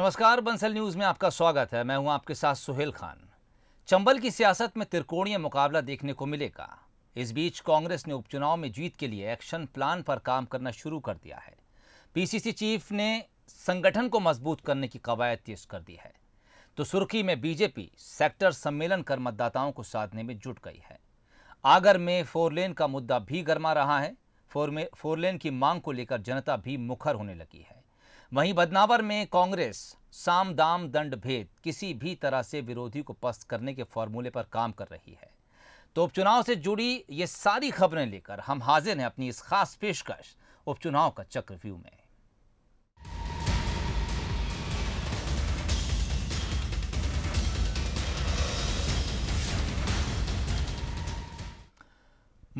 नमस्कार, बंसल न्यूज़ में आपका स्वागत है। मैं हूँ आपके साथ सुहेल खान। चंबल की सियासत में त्रिकोणीय मुकाबला देखने को मिलेगा। इस बीच कांग्रेस ने उपचुनाव में जीत के लिए एक्शन प्लान पर काम करना शुरू कर दिया है। पीसीसी चीफ ने संगठन को मज़बूत करने की कवायद तेज कर दी है। तो सुर्खी में बीजेपी सेक्टर सम्मेलन कर मतदाताओं को साधने में जुट गई है। आगर में फोरलेन का मुद्दा भी गर्मा रहा है। फोरलेन की मांग को लेकर जनता भी मुखर होने लगी है। वहीं बदनावर में कांग्रेस, साम दाम दंड भेद, किसी भी तरह से विरोधी को पस्त करने के फॉर्मूले पर काम कर रही है। तो उपचुनाव से जुड़ी ये सारी खबरें लेकर हम हाजिर हैं अपनी इस खास पेशकश उपचुनाव का चक्रव्यूह में।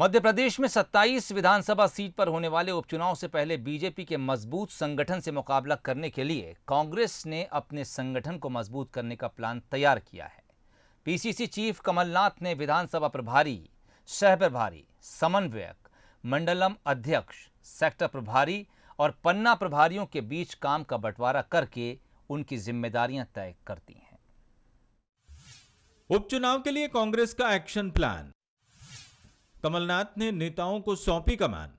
मध्य प्रदेश में 27 विधानसभा सीट पर होने वाले उपचुनाव से पहले बीजेपी के मज़बूत संगठन से मुकाबला करने के लिए कांग्रेस ने अपने संगठन को मज़बूत करने का प्लान तैयार किया है। पीसीसी चीफ कमलनाथ ने विधानसभा प्रभारी, सह प्रभारी, समन्वयक, मंडलम अध्यक्ष, सेक्टर प्रभारी और पन्ना प्रभारियों के बीच काम का बंटवारा करके उनकी जिम्मेदारियाँ तय कर दी हैं। उपचुनाव के लिए कांग्रेस का एक्शन प्लान। कमलनाथ ने नेताओं को सौंपी कमान।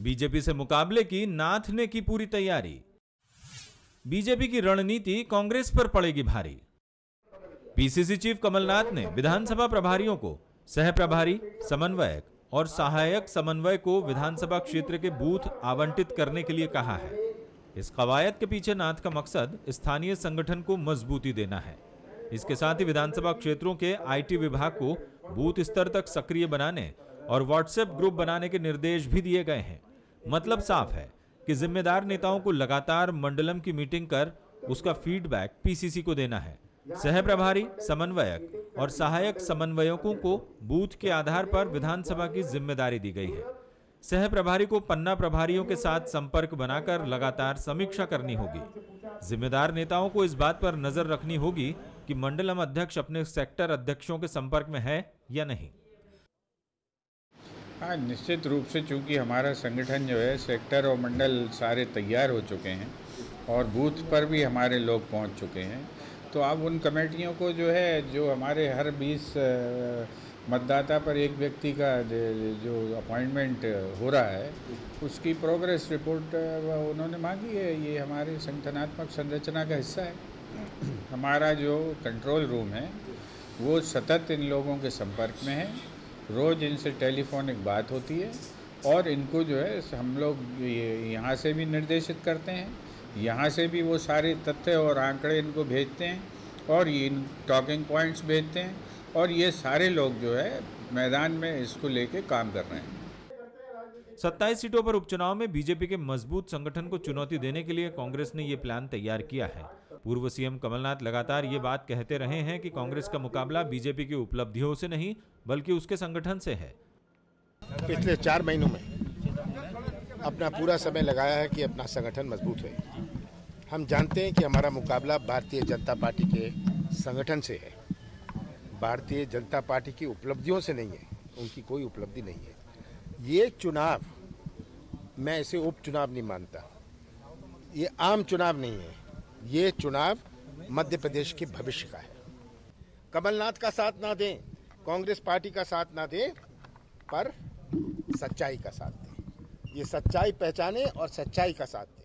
बीजेपी से मुकाबले की नाथ ने की पूरी तैयारी। बीजेपी की रणनीति कांग्रेस पर पड़ेगी भारी। पीसीसी चीफ कमलनाथ ने विधानसभा प्रभारियों को सह प्रभारी, समन्वयक और सहायक समन्वय को विधानसभा क्षेत्र के बूथ आवंटित करने के लिए कहा है। इस कवायद के पीछे नाथ का मकसद स्थानीय संगठन को मजबूती देना है। इसके साथ ही विधानसभा क्षेत्रों के आईटी विभाग को बूथ स्तर तक सक्रिय बनाने और व्हाट्सएप ग्रुप बनाने के निर्देश भी दिए गए हैं। मतलब साफ़ है कि जिम्मेदार नेताओं को लगातार मंडलम की मीटिंग कर उसका फीडबैक पीसीसी को देना है। सह प्रभारी, समन्वयक और सहायक समन्वयकों को बूथ के आधार पर विधानसभा की ज़िम्मेदारी दी गई है। सह प्रभारी को पन्ना प्रभारियों के साथ संपर्क बनाकर लगातार समीक्षा करनी होगी। जिम्मेदार नेताओं को इस बात पर नज़र रखनी होगी कि मंडलम अध्यक्ष अपने सेक्टर अध्यक्षों के संपर्क में है या नहीं? हाँ निश्चित रूप से चूँकि हमारा संगठन जो है, सेक्टर और मंडल सारे तैयार हो चुके हैं और बूथ पर भी हमारे लोग पहुँच चुके हैं तो अब उन कमेटियों को जो है, जो हमारे हर 20 मतदाता पर एक व्यक्ति का जो अपॉइंटमेंट हो रहा है, उसकी प्रोग्रेस रिपोर्ट उन्होंने मांगी है। ये हमारे संगठनात्मक संरचना का हिस्सा है। हमारा जो कंट्रोल रूम है वो सतत इन लोगों के संपर्क में है। रोज़ इनसे टेलीफोनिक बात होती है और इनको जो है, हम लोग यहाँ से भी निर्देशित करते हैं। यहाँ से भी वो सारे तथ्य और आंकड़े इनको भेजते हैं और ये टॉकिंग पॉइंट्स भेजते हैं और ये सारे लोग जो है, मैदान में इसको लेके काम कर रहे हैं। सत्ताईस सीटों पर उपचुनाव में बीजेपी के मज़बूत संगठन को चुनौती देने के लिए कांग्रेस ने ये प्लान तैयार किया है। पूर्व सीएम कमलनाथ लगातार ये बात कहते रहे हैं कि कांग्रेस का मुकाबला बीजेपी की उपलब्धियों से नहीं, बल्कि उसके संगठन से है। पिछले चार महीनों में अपना पूरा समय लगाया है कि अपना संगठन मज़बूत है। हम जानते हैं कि हमारा मुकाबला भारतीय जनता पार्टी के संगठन से है। भारतीय जनता पार्टी की उपलब्धियों से नहीं है, उनकी कोई उपलब्धि नहीं है। ये चुनाव, मैं इसे उपचुनाव नहीं मानता। ये आम चुनाव नहीं है। ये चुनाव मध्य प्रदेश के भविष्य का है। कमलनाथ का साथ ना दें, कांग्रेस पार्टी का साथ ना दें, पर सच्चाई का साथ दें। ये सच्चाई पहचाने और सच्चाई का साथ दें।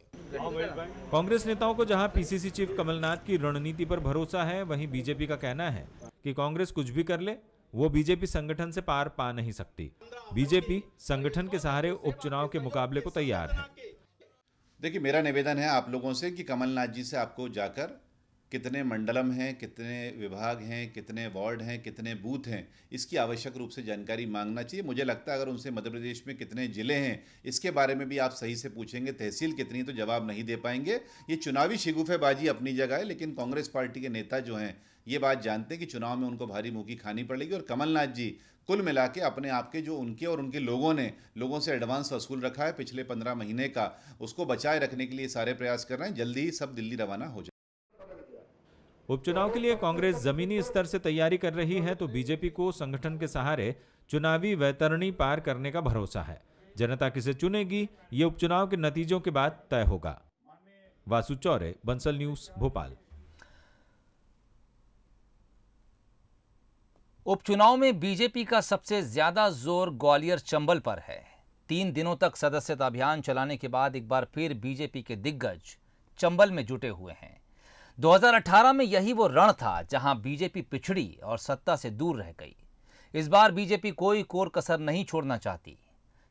कांग्रेस नेताओं को जहाँ पीसीसी चीफ कमलनाथ की रणनीति पर भरोसा है, वहीं बीजेपी का कहना है कि कांग्रेस कुछ भी कर ले, वो बीजेपी संगठन से पार पा नहीं सकती। बीजेपी संगठन के सहारे उपचुनाव के मुकाबले को तैयार है। देखिए, मेरा निवेदन है आप लोगों से कि कमलनाथ जी से आपको जाकर कितने मंडलम हैं, कितने विभाग हैं, कितने वार्ड हैं, कितने बूथ हैं, इसकी आवश्यक रूप से जानकारी मांगना चाहिए। मुझे लगता है अगर उनसे मध्य प्रदेश में कितने ज़िले हैं, इसके बारे में भी आप सही से पूछेंगे, तहसील कितनी तो जवाब नहीं दे पाएँगे। ये चुनावी शिगुफेबाजी अपनी जगह है, लेकिन कांग्रेस पार्टी के नेता जो हैं ये बात जानते हैं कि चुनाव में उनको भारी मुखी खानी पड़ेगी और कमलनाथ जी कुल मिला के अपने आप के जो उनके और उनके लोगों ने, लोगों से एडवांस वसूल रखा है, पिछले पंद्रह महीने का, उसको बचाए रखने के लिए सारे प्रयास कर रहे हैं, जल्दी ही सब दिल्ली रवाना हो जाए। उपचुनाव के लिए कांग्रेस जमीनी स्तर से तैयारी कर रही है तो बीजेपी को संगठन के सहारे चुनावी वैतरणी पार करने का भरोसा है। जनता किसे चुनेगी, ये उपचुनाव के नतीजों के बाद तय होगा। वासु चौरे, बंसल न्यूज़, भोपाल। उपचुनाव में बीजेपी का सबसे ज़्यादा ज़ोर ग्वालियर चंबल पर है। तीन दिनों तक सदस्यता अभियान चलाने के बाद एक बार फिर बीजेपी के दिग्गज चंबल में जुटे हुए हैं। 2018 में यही वो रण था जहाँ बीजेपी पिछड़ी और सत्ता से दूर रह गई। इस बार बीजेपी कोई कोर कसर नहीं छोड़ना चाहती।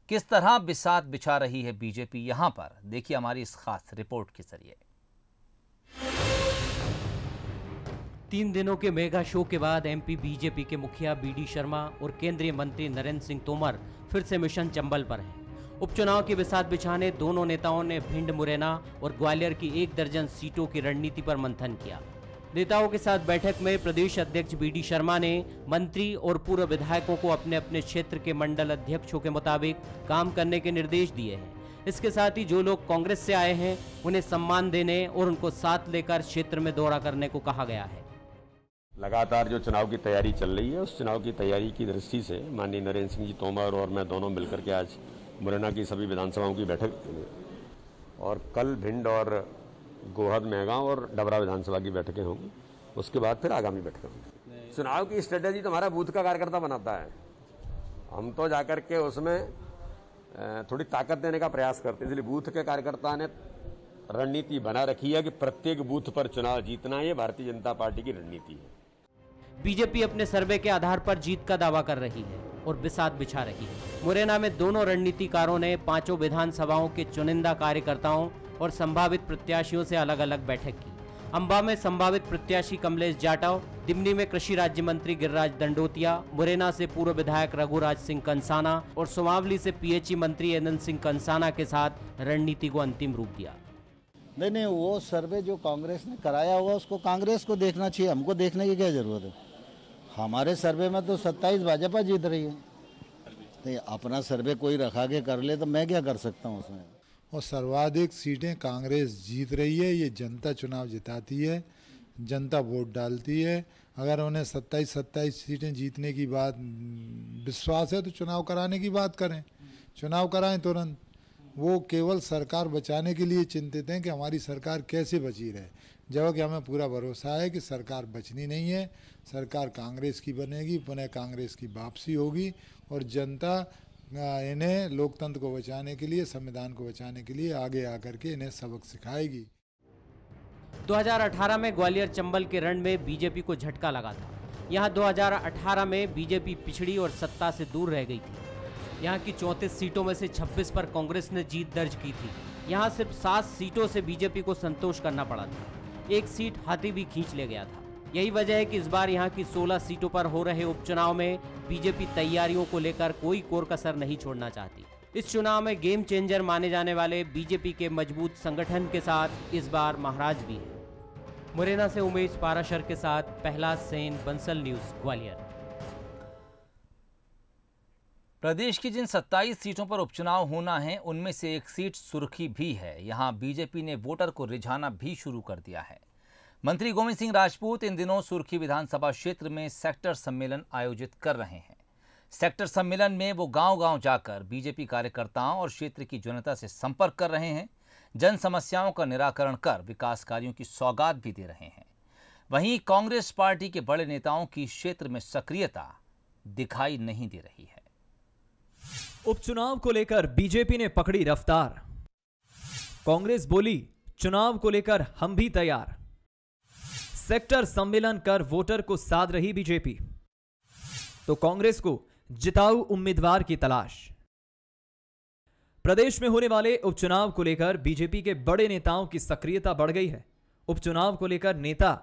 किस तरह बिसात बिछा रही है बीजेपी यहाँ पर? देखिए हमारी इस खास रिपोर्ट के ज़रिए। तीन दिनों के मेगा शो के बाद एमपी, बीजेपी के मुखिया बीडी शर्मा और केंद्रीय मंत्री नरेंद्र सिंह तोमर फिर से मिशन चंबल पर हैं। उपचुनाव के बिसात बिछाने दोनों नेताओं ने भिंड मुरैना और ग्वालियर की एक दर्जन सीटों की रणनीति पर मंथन किया। नेताओं के साथ बैठक में प्रदेश अध्यक्ष बीडी शर्मा ने मंत्री और पूर्व विधायकों को अपने अपने क्षेत्र के मंडल अध्यक्षों के मुताबिक काम करने के निर्देश दिए हैं। इसके साथ ही जो लोग कांग्रेस से आए हैं, उन्हें सम्मान देने और उनको साथ लेकर क्षेत्र में दौरा करने को कहा गया है। लगातार जो चुनाव की तैयारी चल रही है, उस चुनाव की तैयारी की दृष्टि से माननीय नरेंद्र सिंह जी तोमर और मैं दोनों मिलकर के आज मुरैना की सभी विधानसभाओं की बैठक और कल भिंड और गोहद मेहगांव और डबरा विधानसभा की बैठकें होंगी। उसके बाद फिर आगामी बैठकें होंगी। चुनाव की स्ट्रेटेजी तो हमारा बूथ का कार्यकर्ता बनाता है। हम तो जाकर के उसमें थोड़ी ताकत देने का प्रयास करते हैं। इसलिए बूथ के कार्यकर्ता ने रणनीति बना रखी है कि प्रत्येक बूथ पर चुनाव जीतना ये भारतीय जनता पार्टी की रणनीति है। बीजेपी अपने सर्वे के आधार पर जीत का दावा कर रही है और बिसात बिछा रही है। मुरैना में दोनों रणनीतिकारों ने पाँचों विधानसभाओं के चुनिंदा कार्यकर्ताओं और संभावित प्रत्याशियों से अलग अलग बैठक की। अंबा में संभावित प्रत्याशी कमलेश जाटव, दिमनी में कृषि राज्य मंत्री गिरिराज दंडोतिया, मुरैना से पूर्व विधायक रघुराज सिंह कंसाना और सुमावली से पीएचई मंत्री अनंत सिंह कंसाना के साथ रणनीति को अंतिम रूप दिया। नहीं नहीं, वो सर्वे जो कांग्रेस ने कराया हुआ, उसको कांग्रेस को देखना चाहिए, हमको देखने की क्या ज़रूरत है? हमारे सर्वे में तो सत्ताईस भाजपा जीत रही है। तो अपना सर्वे कोई रखा के कर ले तो मैं क्या कर सकता हूँ उसमें? और सर्वाधिक सीटें कांग्रेस जीत रही है, ये जनता चुनाव जिताती है, जनता वोट डालती है। अगर उन्हें सत्ताईस सत्ताईस सीटें जीतने की बात, विश्वास है तो चुनाव कराने की बात करें। चुनाव कराएँ तुरंत। वो केवल सरकार बचाने के लिए चिंतित हैं कि हमारी सरकार कैसे बची रहे। जबकि हमें पूरा भरोसा है कि सरकार बचनी नहीं है, सरकार कांग्रेस की बनेगी, पुनः कांग्रेस की वापसी होगी और जनता इन्हें लोकतंत्र को बचाने के लिए, संविधान को बचाने के लिए आगे आकर के इन्हें सबक सिखाएगी। 2018 में ग्वालियर चंबल के रण में बीजेपी को झटका लगा था। यहाँ 2018 में बीजेपी पिछड़ी और सत्ता से दूर रह गई थी। यहाँ की चौंतीस सीटों में से 26 पर कांग्रेस ने जीत दर्ज की थी। यहाँ सिर्फ़ सात सीटों से बीजेपी को संतोष करना पड़ा था। एक सीट हाथी भी खींच ले गया था। यही वजह है कि इस बार यहाँ की 16 सीटों पर हो रहे उपचुनाव में बीजेपी तैयारियों को लेकर कोई कोर कसर नहीं छोड़ना चाहती। इस चुनाव में गेम चेंजर माने जाने वाले बीजेपी के मज़बूत संगठन के साथ इस बार महाराज भी है। मुरैना से उमेश पाराशर के साथ प्रहलाद सेन बंसल न्यूज़, ग्वालियर। प्रदेश की जिन 27 सीटों पर उपचुनाव होना है, उनमें से एक सीट सुर्खी भी है। यहाँ बीजेपी ने वोटर को रिझाना भी शुरू कर दिया है। मंत्री गोविंद सिंह राजपूत इन दिनों सुर्खी विधानसभा क्षेत्र में सेक्टर सम्मेलन आयोजित कर रहे हैं। सेक्टर सम्मेलन में वो गांव-गांव जाकर बीजेपी कार्यकर्ताओं और क्षेत्र की जनता से संपर्क कर रहे हैं। जन समस्याओं का निराकरण कर विकास कार्यों की सौगात भी दे रहे हैं। वहीं कांग्रेस पार्टी के बड़े नेताओं की क्षेत्र में सक्रियता दिखाई नहीं दे रही है। उपचुनाव को लेकर बीजेपी ने पकड़ी रफ्तार। कांग्रेस बोली, चुनाव को लेकर हम भी तैयार। सेक्टर सम्मेलन कर वोटर को साध रही बीजेपी। तो कांग्रेस को जिताऊ उम्मीदवार की तलाश। प्रदेश में होने वाले उपचुनाव को लेकर बीजेपी के बड़े नेताओं की सक्रियता बढ़ गई है। उपचुनाव को लेकर नेता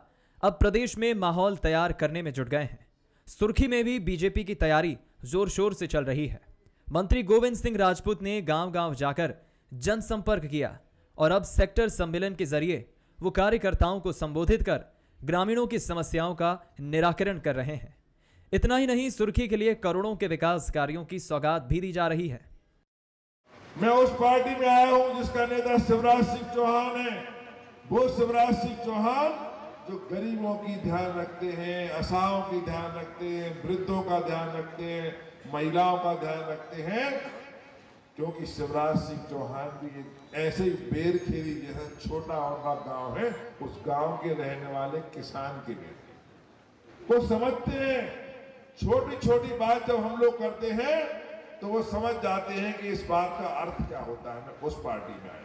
अब प्रदेश में माहौल तैयार करने में जुट गए हैं। सुर्खी में भी बीजेपी की तैयारी ज़ोर शोर से चल रही है। मंत्री गोविंद सिंह राजपूत ने गाँव गाँव जाकर जनसंपर्क किया और अब सेक्टर सम्मेलन के ज़रिए वो कार्यकर्ताओं को संबोधित कर ग्रामीणों की समस्याओं का निराकरण कर रहे हैं। इतना ही नहीं, सुर्खी के लिए करोड़ों के विकास कार्यों की सौगात भी दी जा रही है। मैं उस पार्टी में आया हूँ जिसका नेता शिवराज सिंह चौहान है। वो शिवराज सिंह चौहान जो गरीबों की ध्यान रखते हैं असाओं की ध्यान रखते हैं, वृद्धों का ध्यान रखते हैं महिलाओं का ध्यान रखते हैं क्योंकि शिवराज सिंह चौहान भी एक ऐसे ही बेर खेरी जैसा छोटा उनका गाँव है, उस गाँव के रहने वाले किसान के बेटे वो समझते हैं छोटी छोटी बात जब हम लोग करते हैं तो वो समझ जाते हैं कि इस बात का अर्थ क्या होता है। मैं उस पार्टी में आया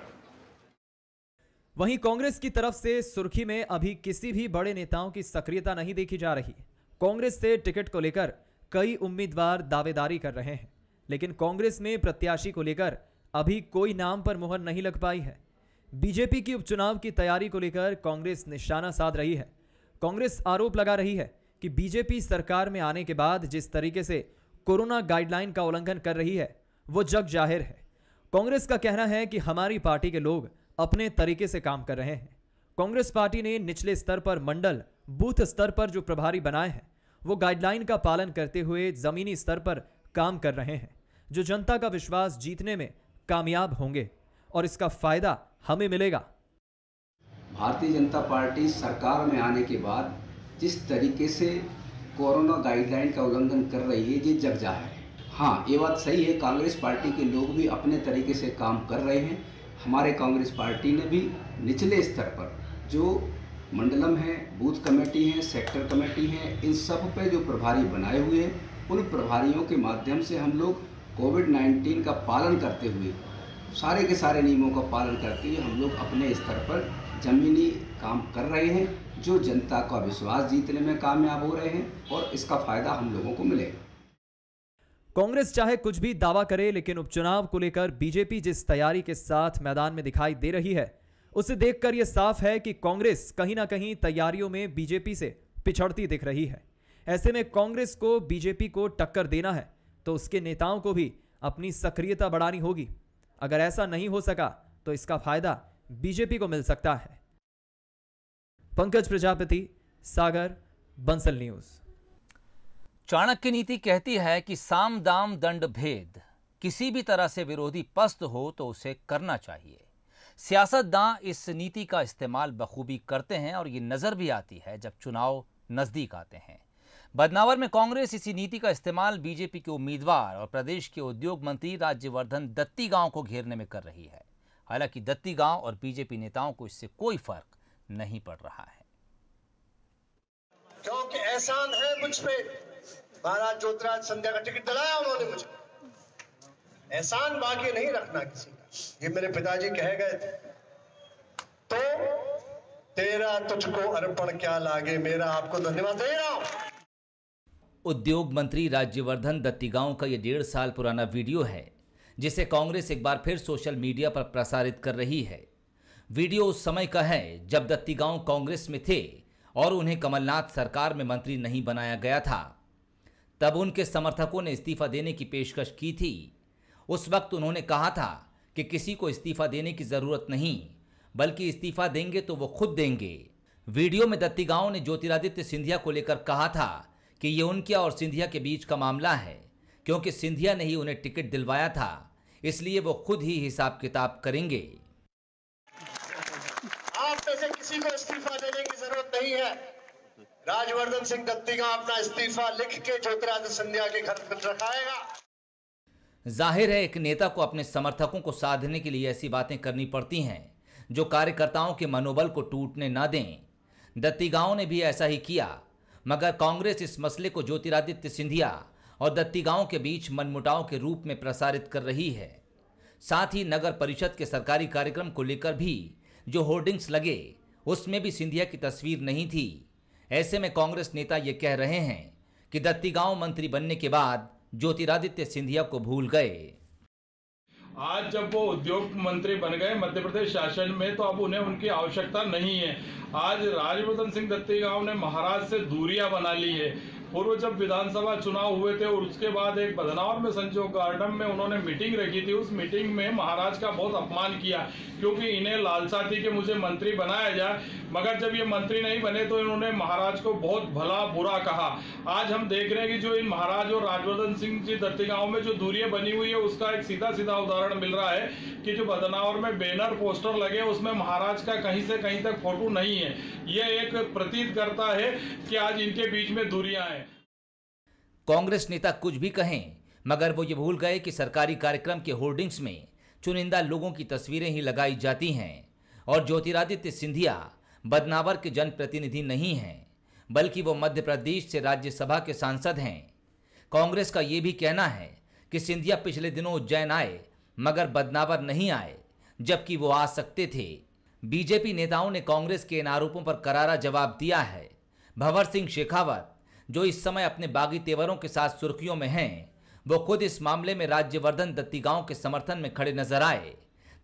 वहीं कांग्रेस की तरफ़ से सुर्खी में अभी किसी भी बड़े नेताओं की सक्रियता नहीं देखी जा रही। कांग्रेस से टिकट को लेकर कई उम्मीदवार दावेदारी कर रहे हैं, लेकिन कांग्रेस में प्रत्याशी को लेकर अभी कोई नाम पर मुहर नहीं लग पाई है। बीजेपी की उपचुनाव की तैयारी को लेकर कांग्रेस निशाना साध रही है। कांग्रेस आरोप लगा रही है कि बीजेपी सरकार में आने के बाद जिस तरीके से कोरोना गाइडलाइन का उल्लंघन कर रही है, वो जग ज़ाहिर है। कांग्रेस का कहना है कि हमारी पार्टी के लोग अपने तरीके से काम कर रहे हैं। कांग्रेस पार्टी ने निचले स्तर पर मंडल, बूथ स्तर पर जो प्रभारी बनाए हैं वो गाइडलाइन का पालन करते हुए जमीनी स्तर पर काम कर रहे हैं, जो जनता का विश्वास जीतने में कामयाब होंगे और इसका फ़ायदा हमें मिलेगा। भारतीय जनता पार्टी सरकार में आने के बाद जिस तरीके से कोरोना गाइडलाइन का उल्लंघन कर रही है, ये जग ज़ाहिर है। हाँ ये बात सही है, कांग्रेस पार्टी के लोग भी अपने तरीके से काम कर रहे हैं। हमारे कांग्रेस पार्टी ने भी निचले स्तर पर जो मंडलम है, बूथ कमेटी है, सेक्टर कमेटी है, इन सब पे जो प्रभारी बनाए हुए हैं, उन प्रभारियों के माध्यम से हम लोग कोविड 19 का पालन करते हुए, सारे के सारे नियमों का पालन करते हुए हम लोग अपने स्तर पर ज़मीनी काम कर रहे हैं, जो जनता का विश्वास जीतने में कामयाब हो रहे हैं और इसका फ़ायदा हम लोगों को मिलेगा कांग्रेस चाहे कुछ भी दावा करे, लेकिन उपचुनाव को लेकर बीजेपी जिस तैयारी के साथ मैदान में दिखाई दे रही है उसे देखकर यह साफ़ है कि कांग्रेस कहीं ना कहीं तैयारियों में बीजेपी से पिछड़ती दिख रही है। ऐसे में कांग्रेस को बीजेपी को टक्कर देना है तो उसके नेताओं को भी अपनी सक्रियता बढ़ानी होगी। अगर ऐसा नहीं हो सका तो इसका फ़ायदा बीजेपी को मिल सकता है। पंकज प्रजापति, सागर, बंसल न्यूज़। चाणक्य नीति कहती है कि साम दाम दंड भेद। किसी भी तरह से विरोधी पस्त हो तो उसे करना चाहिए। सियासतदां इस नीति का इस्तेमाल बखूबी करते हैं और ये नज़र भी आती है जब चुनाव नज़दीक आते हैं। बदनावर में कांग्रेस इसी नीति का इस्तेमाल बीजेपी के उम्मीदवार और प्रदेश के उद्योग मंत्री राज्यवर्धन दत्ती गाँव को घेरने में कर रही है। हालाँकि दत्ती गाँव और बीजेपी नेताओं को इससे कोई फ़र्क नहीं पड़ रहा है। क्योंकि एहसान है मुझ पे। महाराज ज्योतिराज संध्या का टिकट दिलाया उन्होंने मुझे। एहसान बाकी नहीं रखना किसी ये मेरे पिताजी कह गए थे तो तेरा तुझको अर्पण क्या लागे? मेरा आपको धन्यवाद दे रहा हूँ। उद्योग मंत्री राज्यवर्धन दत्तीगांव का यह डेढ़ साल पुराना वीडियो है, जिसे कांग्रेस एक बार फिर सोशल मीडिया पर प्रसारित कर रही है। वीडियो उस समय का है, जब दत्तीगांव कांग्रेस में थे और उन्हें कमलनाथ सरकार में मंत्री नहीं बनाया गया था। तब उनके समर्थकों ने इस्तीफा देने की पेशकश की थी। उस वक्त उन्होंने कहा था कि किसी को इस्तीफा देने की ज़रूरत नहीं, बल्कि इस्तीफा देंगे तो वो खुद देंगे। वीडियो में दत्ती गाँव ने ज्योतिरादित्य सिंधिया को लेकर कहा था कि ये उनके और सिंधिया के बीच का मामला है, क्योंकि सिंधिया ने ही उन्हें टिकट दिलवाया था, इसलिए वो खुद ही हिसाब किताब करेंगे। आप में से किसी को इस्तीफा देने की ज़रूरत नहीं है। राजवर्धन सिंह दत्ती का अपना इस्तीफा लिख के ज्योतिरादित्य सिंधिया के घर रखाएगा। ज़ाहिर है, एक नेता को अपने समर्थकों को साधने के लिए ऐसी बातें करनी पड़ती हैं, जो कार्यकर्ताओं के मनोबल को टूटने ना दें। दत्ती गाँव ने भी ऐसा ही किया, मगर कांग्रेस इस मसले को ज्योतिरादित्य सिंधिया और दत्ती गाँव के बीच मनमुटाव के रूप में प्रसारित कर रही है। साथ ही नगर परिषद के सरकारी कार्यक्रम को लेकर भी जो होर्डिंग्स लगे, उसमें भी सिंधिया की तस्वीर नहीं थी। ऐसे में कांग्रेस नेता ये कह रहे हैं कि दत्ती गाँव मंत्री बनने के बाद ज्योतिरादित्य सिंधिया को भूल गए। आज जब वो उद्योग मंत्री बन गए मध्य प्रदेश शासन में तो अब उन्हें उनकी आवश्यकता नहीं है। आज राजवर्धन सिंह दत्तीगांव ने महाराज से दूरिया बना ली है। पूर्व जब विधानसभा चुनाव हुए थे और उसके बाद एक बदनौर में संजो गार्डन में उन्होंने मीटिंग रखी थी, उस मीटिंग में महाराज का बहुत अपमान किया, क्योंकि इन्हें लालसा थी कि मुझे मंत्री बनाया जाए मगर जब ये मंत्री नहीं बने तो इन्होंने महाराज को बहुत भला बुरा कहा। आज हम देख रहे हैं कि जो इन महाराज और राजवर्धन सिंह जी दत्ती गाँव में जो दूरियाँ बनी हुई है, उसका एक सीधा सीधा उदाहरण मिल रहा है। कि जो बदनावर में बैनर, पोस्टर लगे, उसमें महाराज का कहीं से कहीं तक फ़ोटो नहीं है। यह एक प्रतीत करता है कि आज इनके बीच में दूरियाँ हैं। कांग्रेस नेता कुछ भी कहें, मगर वो ये भूल गए कि सरकारी कार्यक्रम के होर्डिंग्स में चुनिंदा लोगों की तस्वीरें ही लगाई जाती हैं। और ज्योतिरादित्य सिंधिया बदनावर के जनप्रतिनिधि नहीं हैं, बल्कि वो मध्य प्रदेश से राज्यसभा के सांसद हैं। कांग्रेस का ये भी कहना है कि सिंधिया पिछले दिनों उज्जैन आए मगर बदनावर नहीं आए, जबकि वो आ सकते थे। बीजेपी नेताओं ने कांग्रेस के इन आरोपों पर करारा जवाब दिया है। भंवर सिंह शेखावत, जो इस समय अपने बागी तेवरों के साथ सुर्खियों में हैं, वो खुद इस मामले में राज्यवर्धन दत्तीगांव के समर्थन में खड़े नज़र आए।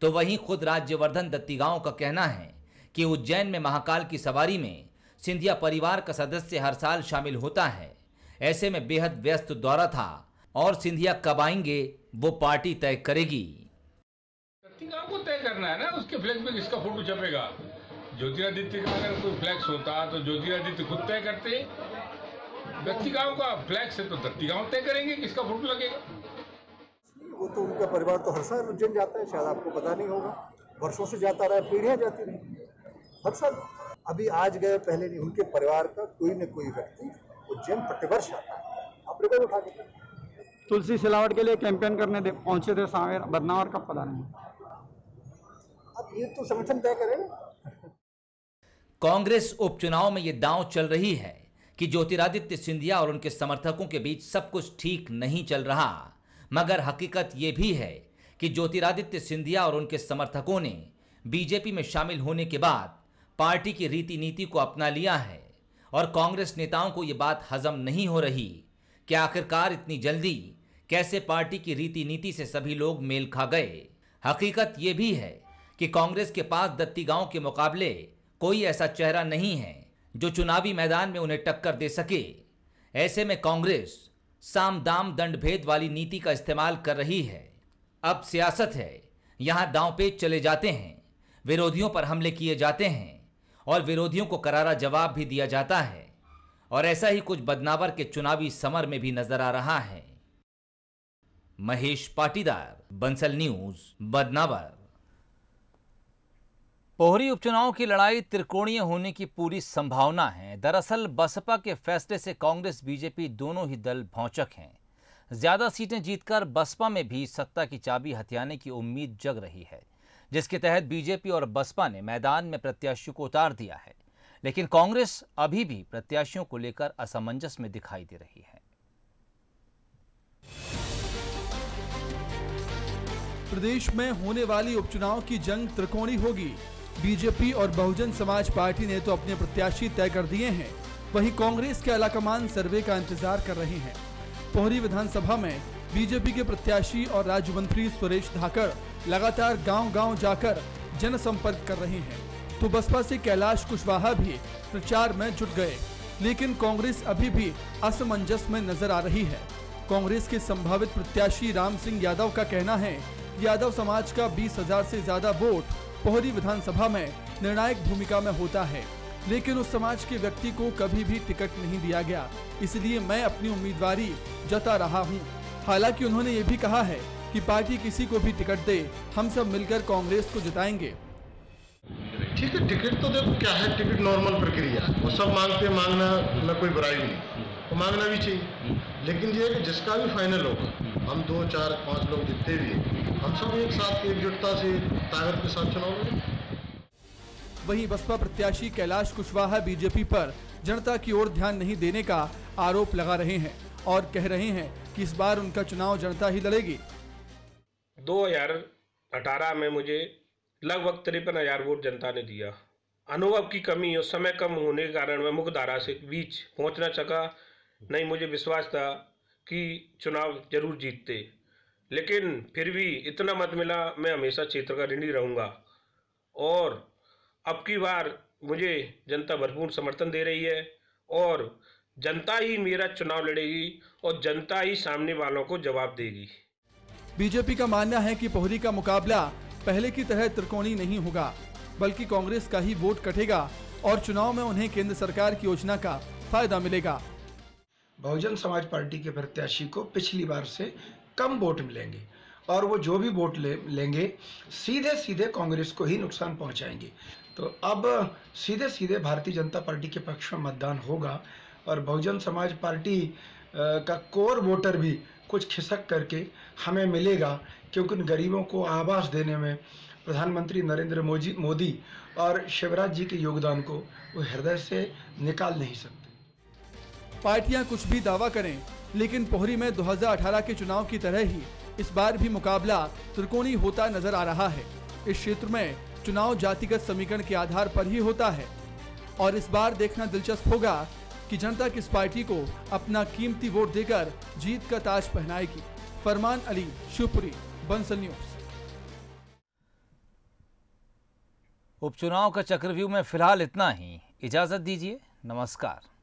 तो वहीं खुद राज्यवर्धन दत्तीगांव का कहना है कि उज्जैन में महाकाल की सवारी में सिंधिया परिवार का सदस्य हर साल शामिल होता है। ऐसे में बेहद व्यस्त दौरा था। और सिंधिया कब आएँगे वो पार्टी तय करेगी। गाँव को तय करना है ना उसके फ्लैक्स में किसका फ़ोटो छपेगा? ज्योतिरादित्य का अगर कोई फ्लैक्स होता तो ज्योतिरादित्य खुद तय करते। दत्ती गाँव का फ्लैक्स है तो दत्ती गाँव तय करेंगे किसका फ़ोटो लगेगा। वो तो उनका परिवार तो हर साल उज्जैन जाता है शायद आपको पता नहीं होगा। वर्षों से जाता रहा पीढ़ियाँ जाती रही। हर साल। अभी आज गए पहले नहीं उनके परिवार का कोई न कोई व्यक्ति उज्जैन प्रतिवर्ष आता है। आप रिकॉर्ड उठा के तुलसी सिलावट के लिए कैंपेन करने दे, पहुँचे थे सावेर बदनावर कब पता नहीं। अब ये तो संगठन तय करे। कांग्रेस उपचुनाव में ये दांव चल रही है कि ज्योतिरादित्य सिंधिया और उनके समर्थकों के बीच सब कुछ ठीक नहीं चल रहा। मगर हकीकत ये भी है कि ज्योतिरादित्य सिंधिया और उनके समर्थकों ने बीजेपी में शामिल होने के बाद पार्टी की रीति नीति को अपना लिया है और कांग्रेस नेताओं को ये बात हजम नहीं हो रही कि आखिरकार इतनी जल्दी कैसे पार्टी की रीति नीति से सभी लोग मेल खा गए? हकीकत ये भी है कि कांग्रेस के पास दत्ती गाँव के मुकाबले कोई ऐसा चेहरा नहीं है जो चुनावी मैदान में उन्हें टक्कर दे सके। ऐसे में कांग्रेस साम दाम दंड भेद वाली नीति का इस्तेमाल कर रही है। अब सियासत है। यहाँ दांव पे चले जाते हैं। विरोधियों पर हमले किए जाते हैं और विरोधियों को करारा जवाब भी दिया जाता है। और ऐसा ही कुछ बदनावर के चुनावी समर में भी नज़र आ रहा है। महेश पाटीदार, बंसल न्यूज़, बदनावर। पोहरी उपचुनाव की लड़ाई त्रिकोणीय होने की पूरी संभावना है। दरअसल बसपा के फैसले से कांग्रेस, बीजेपी दोनों ही दल भौचक हैं। ज़्यादा सीटें जीतकर बसपा में भी सत्ता की चाबी हथियाने की उम्मीद जग रही है, जिसके तहत बीजेपी और बसपा ने मैदान में प्रत्याशियों को उतार दिया है। लेकिन कांग्रेस अभी भी प्रत्याशियों को लेकर असमंजस में दिखाई दे रही है। प्रदेश में होने वाली उपचुनाव की जंग त्रिकोणी होगी। बीजेपी और बहुजन समाज पार्टी ने तो अपने प्रत्याशी तय कर दिए हैं। वहीं कांग्रेस के आलाकमान सर्वे का इंतज़ार कर रहे हैं। पोहरी विधानसभा में बीजेपी के प्रत्याशी और राज्य मंत्री सुरेश धाकड़ लगातार गांव-गांव जाकर जनसंपर्क कर रहे हैं। तो बसपा से कैलाश कुशवाहा भी प्रचार में जुट गए। लेकिन कांग्रेस अभी भी असमंजस में नज़र आ रही है। कांग्रेस के संभावित प्रत्याशी राम सिंह यादव का कहना है यादव समाज का बीस हज़ार ऐसी ज़्यादा वोट पोहरी विधानसभा में निर्णायक भूमिका में होता है। लेकिन उस समाज के व्यक्ति को कभी भी टिकट नहीं दिया गया। इसलिए मैं अपनी उम्मीदवारी जता रहा हूँ। हालाँकि उन्होंने ये भी कहा है कि पार्टी किसी को भी टिकट दे, हम सब मिलकर कांग्रेस को जिताएँगे। ठीक है, टिकट तो देखो क्या है, टिकट नॉर्मल प्रक्रिया। वो सब मांगते, मांगना, में कोई बुराई नहीं। तो मांगना भी चाहिए। लेकिन ये है कि जिसका भी फाइनल होगा हम दो चार पाँच लोग जितने भी हम सब एक साथ एकजुटता से ताकत के साथ चुनाव लड़ेंगे वहीं बसपा प्रत्याशी कैलाश कुशवाहा बीजेपी पर जनता की ओर ध्यान नहीं देने का आरोप लगा रहे हैं और कह रहे हैं कि इस बार उनका चुनाव जनता ही लड़ेगी। 2018 में मुझे लगभग तिरपन हज़ार वोट जनता ने दिया। अनुभव की कमी और समय कम होने के कारण मैं मुख्य धारा से बीच पहुँचना सका नहीं, मुझे विश्वास था कि चुनाव ज़रूर जीतते। लेकिन फिर भी इतना मत मिला, मैं हमेशा क्षेत्र का ऋणी रहूँगा। और अब की बार मुझे जनता भरपूर समर्थन दे रही है और जनता ही मेरा चुनाव लड़ेगी और जनता ही सामने वालों को जवाब देगी। बीजेपी का मानना है कि पोहरी का मुकाबला पहले की तरह त्रिकोणी नहीं होगा, बल्कि कांग्रेस का ही वोट कटेगा और चुनाव में उन्हें केंद्र सरकार की योजना का फ़ायदा मिलेगा। बहुजन समाज पार्टी के प्रत्याशी को पिछली बार से कम वोट मिलेंगे और वो जो भी वोट ले, लेंगे सीधे सीधे कांग्रेस को ही नुकसान पहुंचाएँगे। तो अब सीधे सीधे भारतीय जनता पार्टी के पक्ष में मतदान होगा और बहुजन समाज पार्टी का कोर वोटर भी कुछ खिसक करके हमें मिलेगा, क्योंकि उन गरीबों को आवास देने में प्रधानमंत्री नरेंद्र मोदी मोदी और शिवराज जी के योगदान को वो हृदय से निकाल नहीं सकते। पार्टियाँ कुछ भी दावा करें, लेकिन पोहरी में 2018 के चुनाव की तरह ही इस बार भी मुकाबला त्रिकोणी होता नज़र आ रहा है। इस क्षेत्र में चुनाव जातिगत समीकरण के आधार पर ही होता है। और इस बार देखना दिलचस्प होगा कि जनता किस पार्टी को अपना कीमती वोट देकर जीत का ताज पहनाएगी। फरमान अली, शिवपुरी, बंसल न्यूज़। उपचुनाव का चक्रव्यूह में फ़िलहाल इतना ही। इजाज़त दीजिए। नमस्कार।